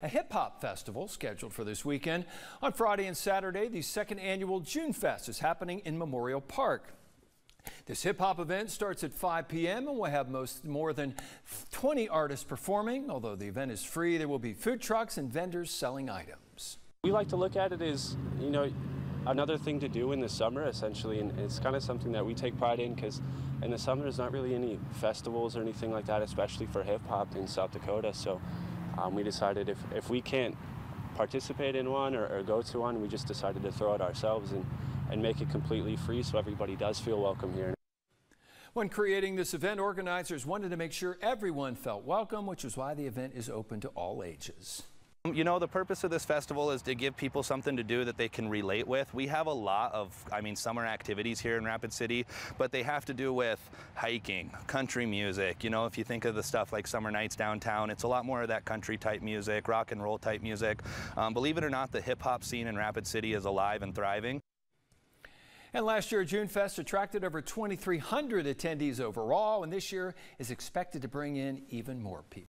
A hip hop festival scheduled for this weekend. On Friday and Saturday, the second annual June Fest is happening in Memorial Park. This hip hop event starts at 5 p.m. and will have most more than 20 artists performing. Although the event is free, there will be food trucks and vendors selling items. We like to look at it as, you know, another thing to do in the summer essentially and it's kind of something that we take pride in because in the summer there's not really any festivals or anything like that especially for hip hop in South Dakota so um, we decided if, if we can't participate in one or, or, go to one, we just decided to throw it ourselves and, and make it completely free so everybody does feel welcome here. When creating this event, organizers wanted to make sure everyone felt welcome, which is why the event is open to all ages. You know, the purpose of this festival is to give people something to do that they can relate with. We have a lot of, I mean, summer activities here in Rapid City, but they have to do with hiking, country music. You know, if you think of the stuff like Summer Nights downtown, it's a lot more of that country type music, rock and roll type music. Um, believe it or not, the hip hop scene in Rapid City is alive and thriving. And last year, June Fest attracted over 2,300 attendees overall, and this year is expected to bring in even more people.